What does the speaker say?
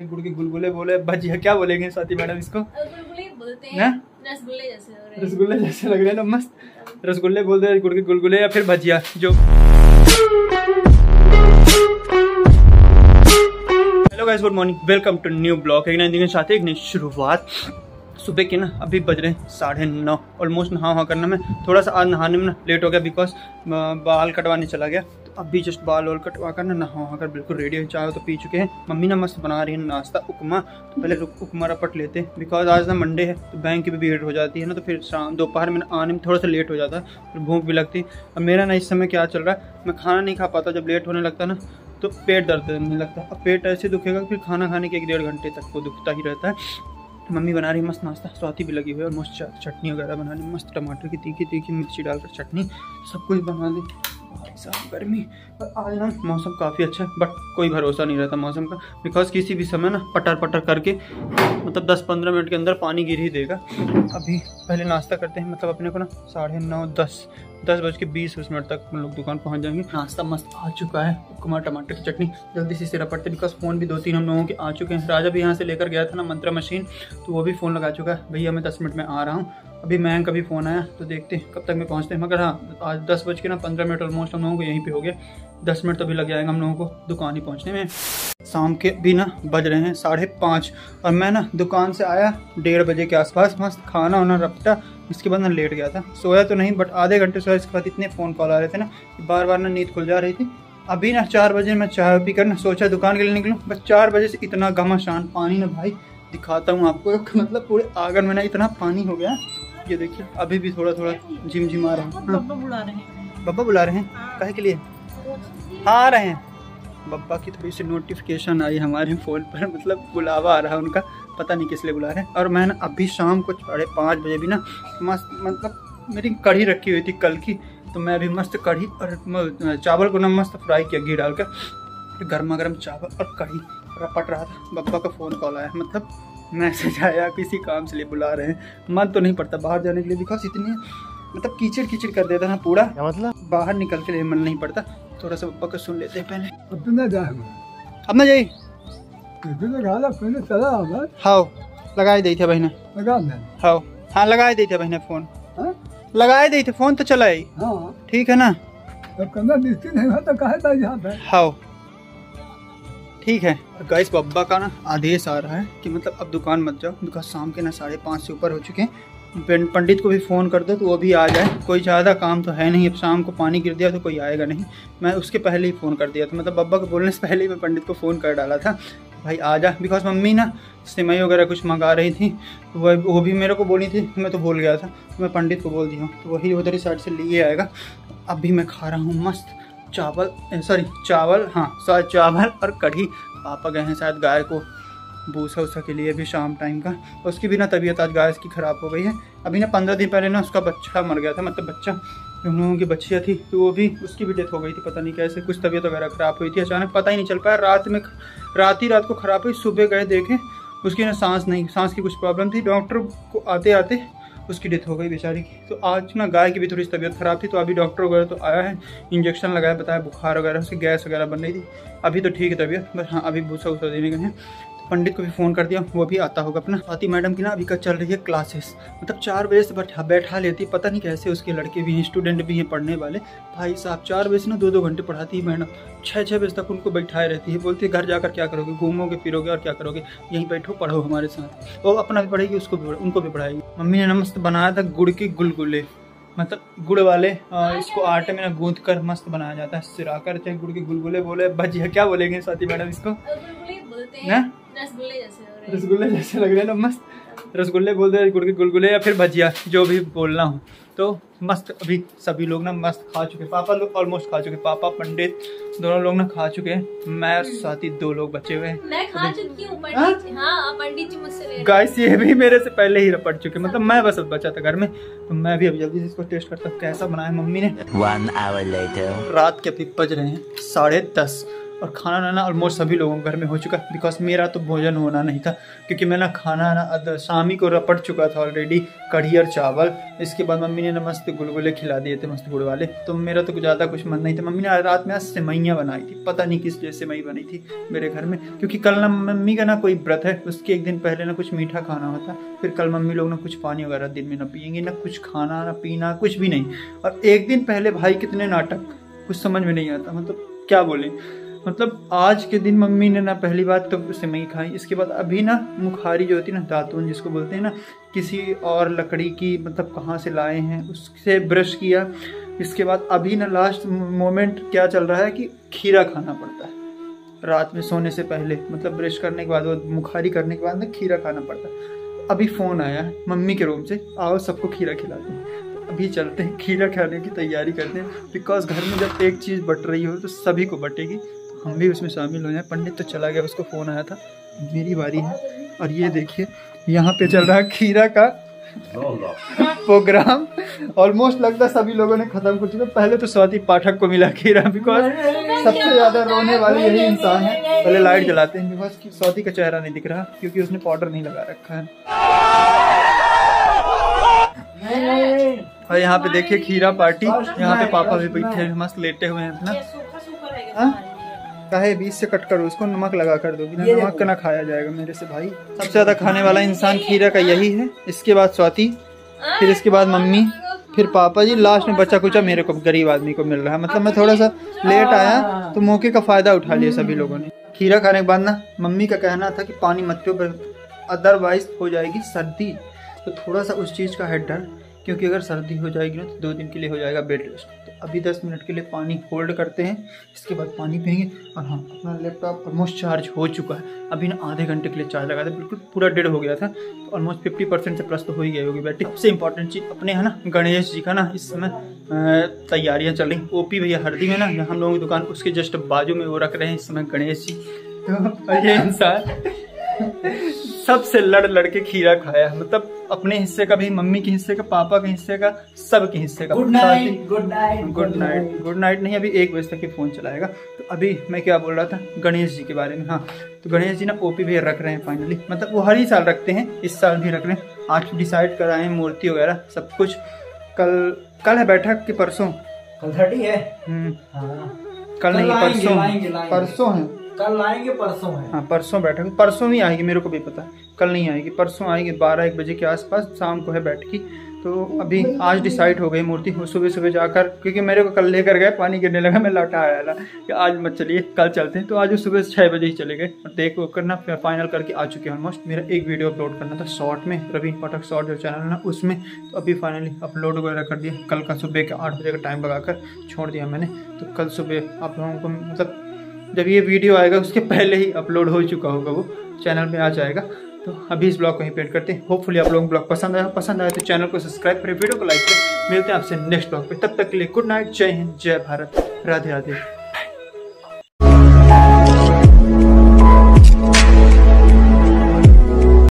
गुड़ के गुलगुले बोले भजिया क्या बोलेंगे स्वाति मैडम इसको? गुलगुले बोलते हैं रसगुल्ले जैसे लग रहे हैं। रसगुल्ले जैसे लग रहे हैं ना मस्त। रसगुल्ले बोलते हैं गुड़ के गुलगुले या फिर भजिया जो hello guys good morning welcome to new blog एक के साथ एक नई शुरुआत। सुबह के ना अभी बज रहे हैं साढ़े नौ। ऑलमोस्ट नहा वहा करना में। थोड़ा सा आज नहाने में ना लेट हो गया बिकॉज़ बाल कटवाने चला गया। तो अभी जस्ट बाल वाल कटवा कर ना नहा कर बिल्कुल रेडी हो, चाय तो पी चुके हैं। मम्मी ना मस्त बना रही है नाश्ता, उपमा। तो पहले उपमा रपट लेते हैं। बिकॉज़ आज ना मंडे है तो बैंक की भी भीड़ हो जाती है ना तो फिर शाम दोपहर में आने में थोड़ा सा लेट हो जाता है, फिर भूख भी लगती अब मेरा ना इस समय क्या चल रहा है, मैं खाना नहीं खा पाता, जब लेट होने लगता ना तो पेट दर्द करने लगता है। अब पेट ऐसे दुखेगा फिर खाना खाने के एक डेढ़ घंटे तक वो दुखता ही रहता है। मम्मी बना रही मस्त नाश्ता, स्वाति भी लगी हुई है और मस्त चटनी वगैरह बना रही मस्त टमाटर की तीखी तीखी मिर्ची डालकर चटनी, सब कुछ बना दी। साहब, गर्मी। पर आज ना मौसम काफ़ी अच्छा है बट कोई भरोसा नहीं रहता मौसम का। बिकॉज़ किसी भी समय ना पटर पटर करके मतलब 10-15 मिनट के अंदर पानी गिर ही देगा। अभी पहले नाश्ता करते हैं मतलब अपने को ना साढ़े नौ, दस दस बज के बीस मिनट तक हम लोग दुकान पहुँच जाएँगे। नाश्ता मस्त आ चुका है कुमार टमाटर की चटनी, जल्दी से सिरा पड़ते बिकॉज़ फ़ोन भी दो तीन हम लोगों के आ चुके हैं। राजा भी यहाँ से लेकर गया था ना मंत्रा मशीन तो वो भी फ़ोन लगा चुका है। भैया, मैं दस मिनट में आ रहा हूँ। अभी मैं का भी फ़ोन आया तो देखते हैं कब तक मैं पहुँचते हैं। मगर हाँ आज दस बज के ना पंद्रह मिनट ऑलमोस्ट हम लोगों को यहीं पर हो गया। दस मिनट तो भी लग जाएगा हम लोगों को दुकान ही पहुँचने में। शाम के भी ना बज रहे हैं साढ़े पाँच। और मैं ना दुकान से आया डेढ़ बजे के आसपास मस्त खाना वाना रपटा इसके बाद ना लेट गया था। सोया तो नहीं बट आधे घंटे सोया इसके बाद इतने फ़ोन कॉल आ रहे थे ना कि बार बार ना नींद खुल जा रही थी। अभी ना चार बजे मैं चाय पी कर ना सोचा दुकान के लिए निकलूँ बस चार बजे से इतना घमाशान पानी ना भाई दिखाता हूँ आपको मतलब पूरे आँगन में ना इतना पानी हो गया। ये देखिए अभी भी थोड़ा थोड़ा झिम झिम आ रहा है। हाँ, बब्बा बुला रहे हैं। बब्बा बुला रहे हैं? कहे के लिए? हाँ आ रहे हैं। बब्बा की थोड़ी सी नोटिफिकेशन आई हमारे फ़ोन पर मतलब बुलावा आ रहा है उनका पता नहीं किस लिए बुला रहे हैं। और मैं ना अभी शाम को साढ़े पाँच बजे भी ना मस्त मतलब मेरी कढ़ी रखी हुई थी कल की तो मैं अभी मस्त कढ़ी और चावल को ना मस्त फ्राई किया घी डाल कर गर्मा गर्म चावल और कढ़ी रपट रहा था। बब्बा का फ़ोन कॉल आया मतलब मैसेज आया किसी काम से लिए बुला रहे हैं। मन तो नहीं पड़ता बाहर जाने के लिए बिकॉज़ इतनी मतलब कीचड़ कीचड़ कर देता ना पूरा। मतलब? बाहर निकल के लिए मन नहीं पड़ता। थोड़ा सा पप्पा को सुन लेते हैं पहले। अब तो मैं जाऊँगा अब ना जाइए। तो चला बस हाँ लगाए दी थे बहने। लगा मैं हाँ हाँ लगाए दी थे बहने फ़ोन। हाँ? लगाए दी थे फ़ोन तो चला ही। हाँ ठीक है ना? अब कमरा मिस्त्री नहीं हुआ तो कहे था यहाँ पे? हाँ ठीक है। गाइस बब्बा का ना आदेश आ रहा है कि मतलब अब दुकान मत जाओ बिकॉज़ शाम के ना साढ़े पाँच से ऊपर हो चुके हैं। पंडित को भी फ़ोन कर दो तो वो भी आ जाए। कोई ज़्यादा काम तो है नहीं, अब शाम को पानी गिर दिया तो कोई आएगा नहीं। मैं उसके पहले ही फ़ोन कर दिया था। मतलब बब्बा को बोलने से पहले ही मैं पंडित को फ़ोन कर डाला था। भाई आ जा बिकॉज़ मम्मी ना सिमई वगैरह कुछ मंगा रही थी तो वह, वो भी मेरे को बोली थी, मैं तो भूल गया था। मैं पंडित को बोल दिया हूँ तो वही उधर ही साइड से लिए आएगा। अब भी मैं खा रहा हूँ मस्त चावल सॉरी चावल हाँ सॉरी चावल और कढ़ी। पापा गए हैं शायद गाय को। भूसा उसा के लिए भी शाम टाइम का। उसकी भी ना तबीयत आज गाय की ख़राब हो गई है। अभी ना पंद्रह दिन पहले ना उसका बच्चा मर गया था मतलब बच्चा। उन लोगों की बच्चियाँ थी तो वो भी उसकी भी डेथ हो गई थी, पता नहीं कैसे। कुछ तबीयत वगैरह ख़राब हुई थी, अचानक पता ही नहीं चल पाया। रात में रात ही रात को ख़राब हुई, सुबह गए देखे, उसकी ना सांस नहीं, सांस की कुछ प्रॉब्लम थी। डॉक्टर को आते आते उसकी डेथ हो गई बेचारी की। तो आज ना गाय की भी थोड़ी तबीयत ख़राब थी तो अभी डॉक्टर वगैरह तो आया है। इंजेक्शन लगाया, बताया बुखार वगैरह से गैस वगैरह बन रही थी। अभी तो ठीक है तबीयत, बस हाँ अभी भूसा वूसा देने गए हैं पंडित को भी फ़ोन कर दिया, वो भी आता होगा अपना। स्वाति मैडम की ना अभी का चल रही है क्लासेस मतलब चार बजे से बैठा बैठा लेती, पता नहीं कैसे उसके लड़के भी हैं स्टूडेंट भी हैं, पढ़ने वाले। भाई साहब, चार बजे से ना दो दो घंटे पढ़ाती है मैडम। छः छः बजे तक उनको बैठाए रहती है, बोलती है, घर जाकर क्या करोगे? घूमोगे, फिरोगे और क्या करोगे? यहीं बैठो, पढ़ो हमारे साथ। वो अपना भी पढ़ेगी, उसको भी उनको भी पढ़ाएगी। मम्मी ने नमस्त बनाया था गुड़ के गुलगुले। मतलब गुड़ वाले अ, इसको आटे में ना गूंथ कर मस्त बनाया जाता है सिरा कर चाहे गुड़ के गुलगुले बोले भजिया क्या बोलेंगे स्वाति मैडम इसको? ही? हैं रसगुल्ले जैसे लग रहे हैं। रसगुल्ले जैसे लग रहे हैं ना मस्त। रसगुल्ले बोलते हैं गुड़ के गुलगुले या फिर भजिया जो भी बोलना हो। तो मस्त अभी सभी लोग ना मस्त खा चुके पापा लोग ऑलमोस्ट खा चुके पापा पंडित दोनों लोग ना खा चुके मैं और साथी दो लोग बचे हुए हैं। मैं खा चुकी हूँ पंडित जी। हाँ पंडित जी मुझसे ले गाइस ये भी मेरे से पहले ही रपट चुके मतलब मैं बस अब बचा था घर में। तो मैं भी अभी जल्दी से इसको टेस्ट करता हूँ। कैसा बनाया मम्मी ने. रात के अभी बज रहे हैं साढ़े दस। और खाना वाना ऑलमोस्ट सभी लोगों के घर में हो चुका बिकॉज़ मेरा तो भोजन होना नहीं था, क्योंकि मैं ना खाना ना शामी को रपट चुका था ऑलरेडी कढ़ी और चावल। इसके बाद मम्मी ने ना मस्त गुलगुले खिला दिए थे, मस्त गुड़ वाले। तो मेरा तो ज़्यादा कुछ मन नहीं था। मम्मी ने रात में आज सिमैयाँ बनाई थी। पता नहीं किस लिए सिमई बनी थी मेरे घर में। क्योंकि कल ना मम्मी का ना कोई व्रत है, उसके एक दिन पहले ना कुछ मीठा खाना होता। फिर कल मम्मी लोग ना कुछ पानी वगैरह दिन में ना पियेंगे, ना कुछ खाना, ना पीना, कुछ भी नहीं। और एक दिन पहले भाई कितने नाटक, कुछ समझ में नहीं आता। मतलब क्या बोले? मतलब आज के दिन मम्मी ने ना पहली बात तो सिमई खाई, इसके बाद अभी ना मुखारी जो होती है ना, दातून जिसको बोलते हैं ना, किसी और लकड़ी की मतलब कहाँ से लाए हैं, उससे ब्रश किया, इसके बाद अभी ना लास्ट मोमेंट क्या चल रहा है कि खीरा खाना पड़ता है। रात में सोने से पहले मतलब ब्रश करने के बाद मुखारी करने के बाद ना खीरा खाना पड़ता है। अभी फ़ोन आया है मम्मी के रूम से, आओ सबको खीरा खिलाते हैं। तो अभी चलते हैं, खीरा खाने की तैयारी करते हैं बिकॉज़ घर में जब एक चीज़ बट रही हो तो सभी को बटेगी। हम भी उसमें शामिल हो। जाए पंडित तो चला गया उसको फ़ोन आया था। मेरी बारी है। और ये देखिए यहाँ पे चल रहा है खीरा का प्रोग्राम। ऑलमोस्ट लगता है सभी लोगों ने खत्म कर चुका पहले तो स्वाति पाठक को मिला खीरा बिकॉज़ सबसे ज़्यादा रोने वाली यही इंसान है। पहले लाइट जलाते हैं बिकॉज़ स्वाति का चेहरा नहीं दिख रहा क्योंकि उसने पाउडर नहीं लगा रखा है। और यहाँ पे देखिए खीरा पार्टी यहाँ पे पापा भी बैठे हैं मस्त लेटे हुए हैं अपना काहे बीच से कट कर उसको नमक लगा कर दो बिना नमक का ना खाया जाएगा मेरे से भाई। सबसे ज़्यादा खाने वाला इंसान खीरा का यही है। इसके बाद स्वाति फिर इसके बाद मम्मी फिर पापा जी। लास्ट में बच्चा कुचा मेरे को गरीब आदमी को मिल रहा है। मतलब मैं थोड़ा सा लेट आया तो मौके का फ़ायदा उठा लिया सभी लोगों ने। खीरा खाने के बाद ना मम्मी का कहना था कि पानी मत पियो अदरवाइज़ हो जाएगी सर्दी। तो थोड़ा सा उस चीज़ का है डर क्योंकि अगर सर्दी हो जाएगी ना तो दो दिन के लिए हो जाएगा बेड रेस्ट अभी दस मिनट के लिए पानी होल्ड करते हैं, इसके बाद पानी पियेंगे। और हाँ अपना लैपटॉप ऑलमोस्ट चार्ज हो चुका है। अभी ना आधे घंटे के लिए चार्ज लगा था, बिल्कुल पूरा डेढ़ हो गया था। तो ऑलमोस्ट फिफ्टी परसेंट से प्लस तो हो ही गई होगी बैटरी सबसे इंपॉर्टेंट चीज़ अपने है ना, गणेश जी का ना, इस समय तैयारियाँ चल रही ओपी भैया हरदी में ना जहाँ हम लोगों की दुकान, उसके जस्ट बाजू में वो रख रहे हैं इस समय गणेश जी। तो ये इंसान सबसे लड़ लड़ के खीरा खाया मतलब अपने हिस्से का भी मम्मी के हिस्से का पापा के हिस्से का सबके हिस्से का। Good night good night good night good night नहीं अभी एक बजे तक ही फ़ोन चलाएगा। तो अभी मैं क्या बोल रहा था? गणेश जी के बारे में हाँ। तो गणेश जी ना ओपी भी रख रहे हैं फाइनली मतलब वो हर ही साल रखते हैं इस साल भी रख रहे हैं। आज डिसाइड कराए मूर्ति वगैरह सब कुछ। कल कल है बैठक कि परसों? कल थर्टी है। हम्म, हाँ। कल नहीं परसों। परसों है। कल आएँगे, परसों है। हाँ परसों बैठक परसों ही आएगी, मेरे को भी पता है। कल नहीं आएगी। परसों आएगी, बारह एक बजे के आसपास, शाम को है बैठकी। तो अभी आज डिसाइड हो गई मूर्ति सुबह सुबह जाकर, क्योंकि मेरे को कल लेकर गए, पानी गिरने लगा, मैं लौटा आया था कि आज मत चलिए, कल चलते हैं। तो आज सुबह छः बजे ही चले गए। और देख वो करना, फिर फाइनल करके आ चुके हैं ऑलमोस्ट मेरा एक वीडियो अपलोड करना था शॉर्ट में रवीन पाठक शॉर्ट जो चैनल ना, उसमें। तो अभी फाइनली अपलोड वगैरह कर दिया। कल का सुबह के आठ बजे का टाइम लगाकर छोड़ दिया मैंने। तो कल सुबह आप लोगों को मतलब जब ये वीडियो आएगा, उसके पहले ही अपलोड हो चुका होगा वो चैनल में आ जाएगा तो अभी इस ब्लॉग को ही पेंट करते हैं। होपफुली आप लोगों को ब्लॉग पसंद आया। पसंद आया तो चैनल को सब्सक्राइब करें, वीडियो को लाइक करें। मिलते हैं आपसे नेक्स्ट ब्लॉग पे। तब तक के लिए गुड नाइट जय हिंद, जय भारत। राधे राधे।